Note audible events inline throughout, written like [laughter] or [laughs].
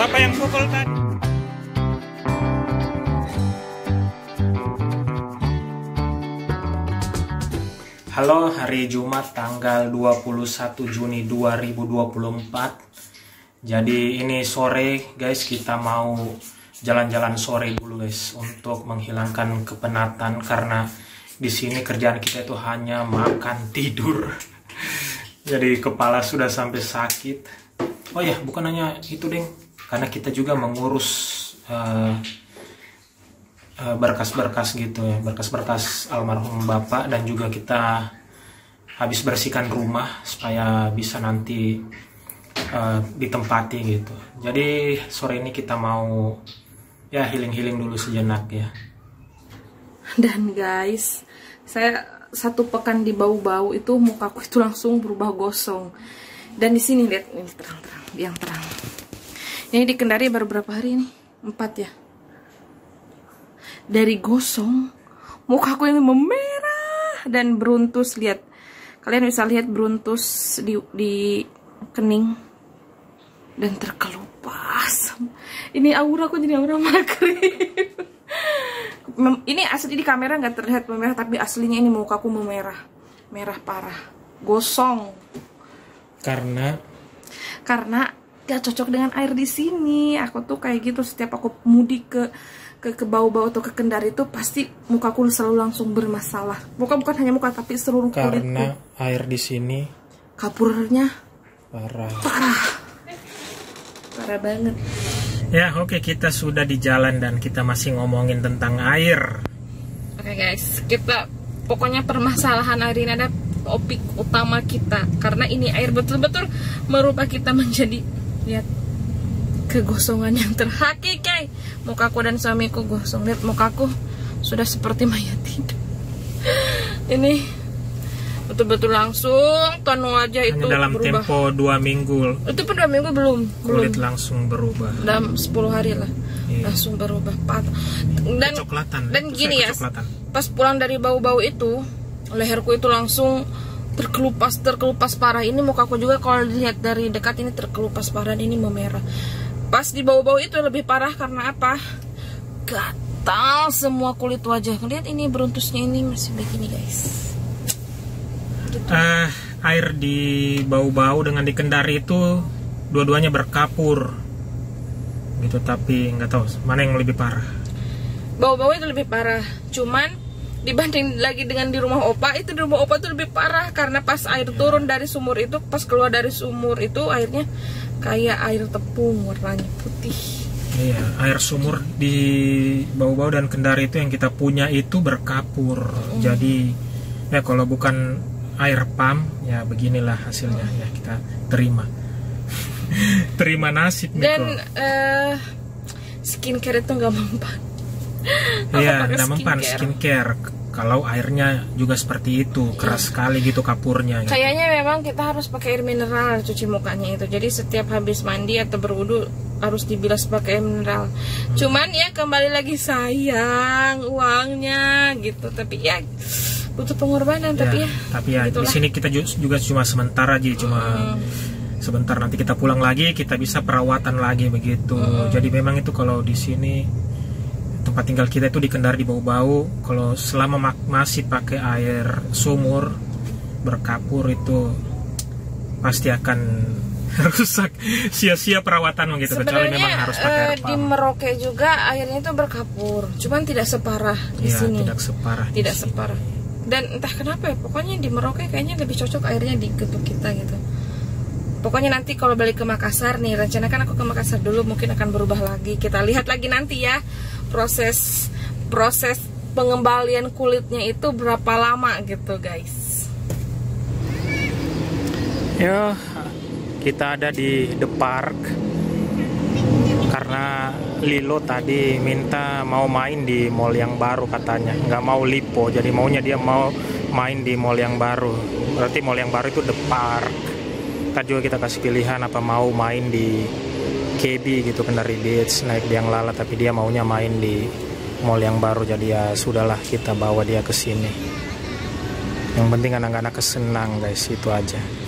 Siapa yang pukul tadi? Halo, hari Jumat tanggal 21 Juni 2024. Jadi ini sore guys, kita mau jalan-jalan sore dulu guys untuk menghilangkan kepenatan karena di sini kerjaan kita itu hanya makan tidur. [laughs] Jadi kepala sudah sampai sakit. Oh ya, bukan hanya itu deng, karena kita juga mengurus eh, eh, berkas-berkas gitu ya, berkas-berkas almarhum bapak dan juga kita habis bersihkan rumah supaya bisa nanti eh, ditempati gitu. Jadi sore ini kita mau ya healing-healing dulu sejenak ya. Dan guys, saya satu pekan di bau-bau itu mukaku itu langsung berubah gosong. Dan di sini lihat ini terang-terang, yang terang. Ini di Kendari baru berapa hari ini? Empat ya. Dari gosong, mukaku ini memerah dan beruntus lihat. Kalian bisa lihat beruntus di di kening dan terkelupas. Ini aura aku jadi aura. Mem- [laughs] ini asli di kamera nggak terlihat memerah tapi aslinya ini mukaku memerah merah parah gosong Karena karena gak cocok dengan air di sini. Aku tuh kayak gitu setiap aku mudik ke ke ke bau-bau atau ke kendari itu pasti mukaku selalu langsung bermasalah. Bukan bukan hanya muka tapi seluruh kulitku. Karena air di sini kapurnya parah. parah. Parah banget. Ya oke kita sudah di jalan dan kita masih ngomongin tentang air. Oke guys, kita pokoknya permasalahan air ini ada topik utama kita. Karena ini air betul-betul merubah kita menjadi lihat kegosongan yang terhakiki. Mukaku dan suamiku gosong. Lihat mukaku sudah seperti mayat hidup. [laughs] ini betul-betul langsung tonu wajah itu Hanya dalam berubah. tempo dua minggu Itu pun dua minggu belum, belum. kulit langsung berubah. Dalam 10 hari lah Iya. langsung berubah patah. Dan Kecoklatan. dan Itu gini ya, pas pulang dari bau-bau itu leherku itu langsung terkelupas terkelupas parah ini mukaku juga kalau dilihat dari dekat ini terkelupas parah dan ini memerah pas di bau-bau itu lebih parah karena apa gatal semua kulit wajah lihat ini beruntusnya ini masih begini guys gitu. Eh, air di bau-bau dengan di Kendari itu dua-duanya berkapur. Gitu tapi nggak tahu mana yang lebih parah. bau-bau itu lebih parah cuman dibanding lagi dengan di rumah opa itu di rumah opa itu lebih parah karena pas air turun dari sumur itu pas keluar dari sumur itu airnya kayak air tepung warnanya putih Iya, air sumur di bau-bau dan Kendari itu yang kita punya itu berkapur. Jadi ya kalau bukan air pam ya beginilah hasilnya ya kita terima. [laughs] terima nasib Miko. dan eh, skincare itu nggak mempan Iya, nggak mempan skincare. Kalau airnya juga seperti itu, keras sekali gitu kapurnya. gitu. kayaknya memang kita harus pakai air mineral cuci mukanya itu jadi setiap habis mandi atau berwudu harus dibilas pakai air mineral cuman ya kembali lagi sayang uangnya gitu tapi ya butuh pengorbanan tapi Ya, ya tapi ya di gitulah. sini kita ju- juga cuma sementara aja, cuma Hmm. sebentar nanti kita pulang lagi, kita bisa perawatan lagi begitu. Hmm. Jadi memang itu kalau di sini tempat tinggal kita itu di Kendari di bau-bau. Kalau selama ma- masih pakai air sumur berkapur itu pasti akan [laughs] rusak. Sia-sia perawatan gitu kecuali memang harus pakai eh, air di pump. Merauke juga airnya itu berkapur cuman tidak separah di Ya, sini. tidak separah di tidak separah. Dan entah kenapa ya pokoknya di Merauke kayaknya lebih cocok airnya di gedung kita gitu. Pokoknya nanti kalau balik ke Makassar nih rencanakan aku ke Makassar dulu mungkin akan berubah lagi. Kita lihat lagi nanti ya proses proses pengembalian kulitnya itu berapa lama gitu guys Ya, kita ada di The Park karena Lilo tadi minta mau main di mall yang baru katanya, nggak mau Lipo, jadi maunya dia mau main di mall yang baru. Berarti mall yang baru itu The Park. Tadi juga kita kasih pilihan apa mau main di KB gitu Kendari Beach naik biang lala, tapi dia maunya main di mall yang baru. Jadi ya sudahlah kita bawa dia ke sini. Yang penting anak-anak kesenang guys, itu aja.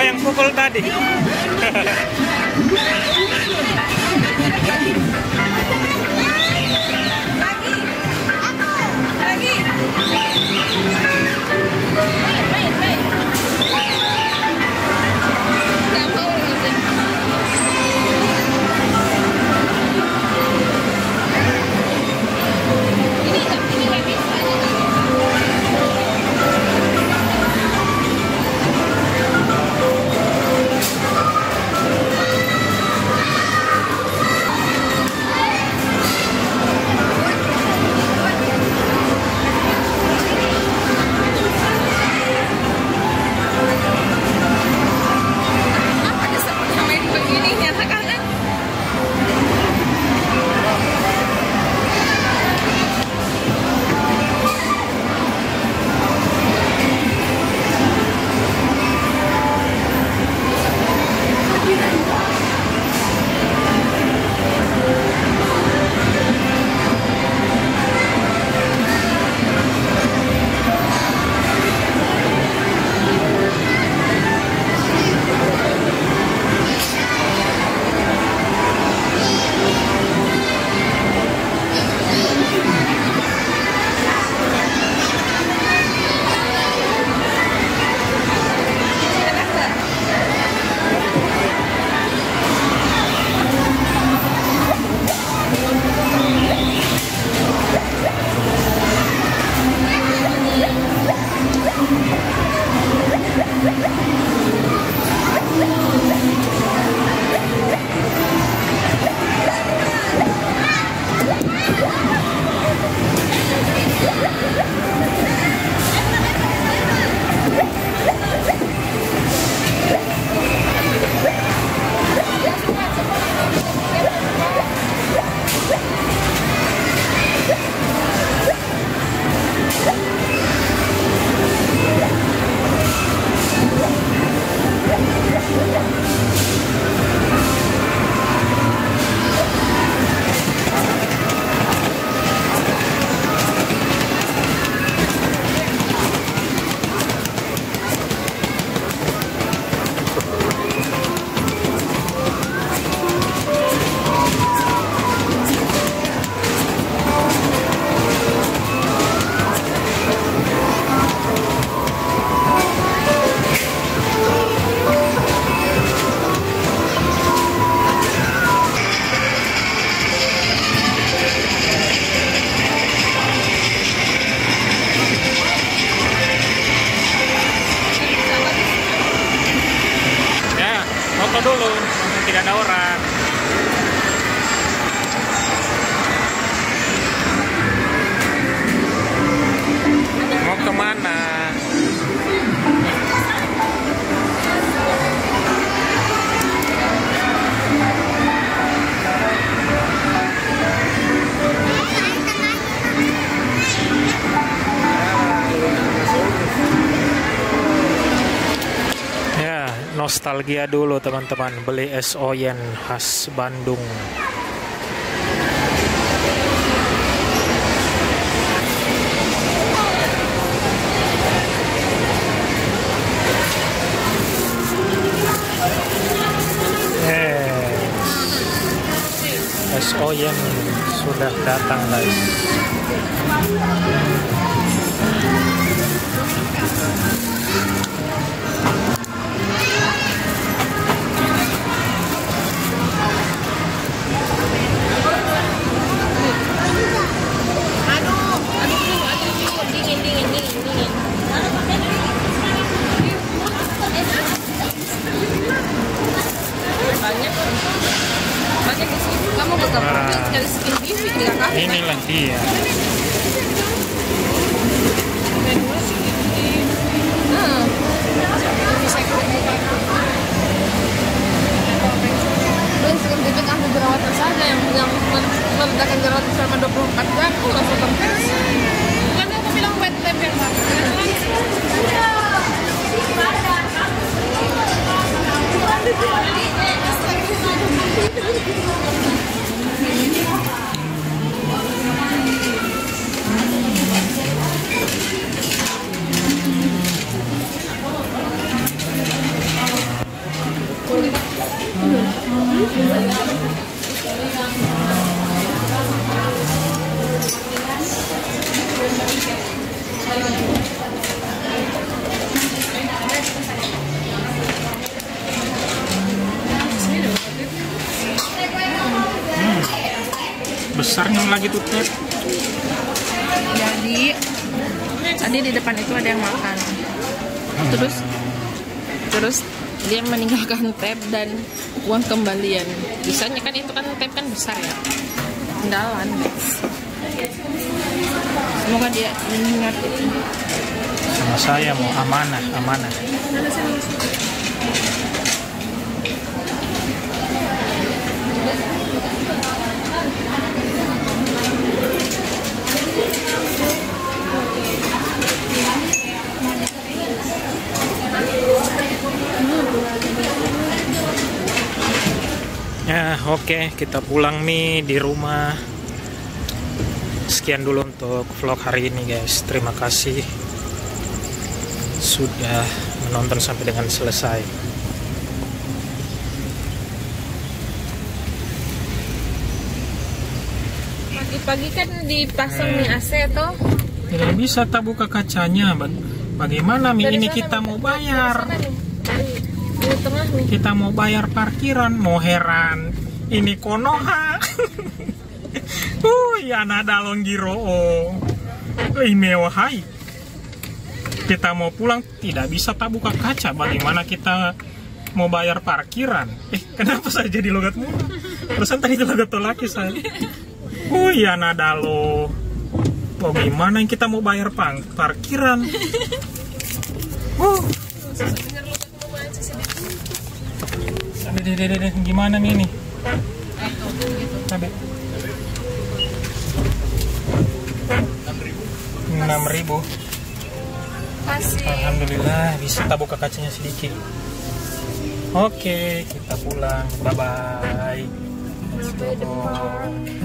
Siapa yang pukul tadi? [laughs] dulu tidak ada orang. Nostalgia dulu teman-teman beli es oyen khas Bandung. Es oyen sudah datang guys. Terus terus dia meninggalkan tab dan uang kembalian. Bisanya kan itu kan tab kan besar ya. Kendalan. Semoga dia mengingat itu. Sama saya mau amanah, amanah. Oke, kita pulang nih di rumah. Sekian dulu untuk vlog hari ini, guys. Terima kasih sudah menonton sampai dengan selesai. Pagi-pagi kan dipasang mie AC toh. Tidak bisa tak buka kacanya. Ba- Bagaimana Mi Dari ini kita mau bayar? Kita mau bayar parkiran, mau heran. Ini Konoha. Uy, anak dalong giro. Ih, mewah hai. Kita mau pulang tidak bisa tak buka kaca. Bagaimana kita mau bayar parkiran? Eh, kenapa saya jadi logat mulu? Perusahaan tadi itu logat laki saya. Uy, anak dalo. Bagaimana yang kita mau bayar pang parkiran? Uh. Deh, deh, deh, gimana nih ini? Cabe. Enam ribu. Kasih. Alhamdulillah bisa tak buka kacanya sedikit. Oke, kita pulang. Bye bye. Let's go.